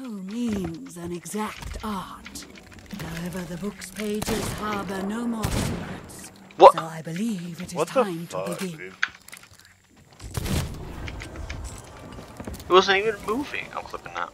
no means an exact art. However, the book's pages harbor no more secrets. What? So I believe it is What the time to begin. dude? It wasn't even moving. I'm clipping that.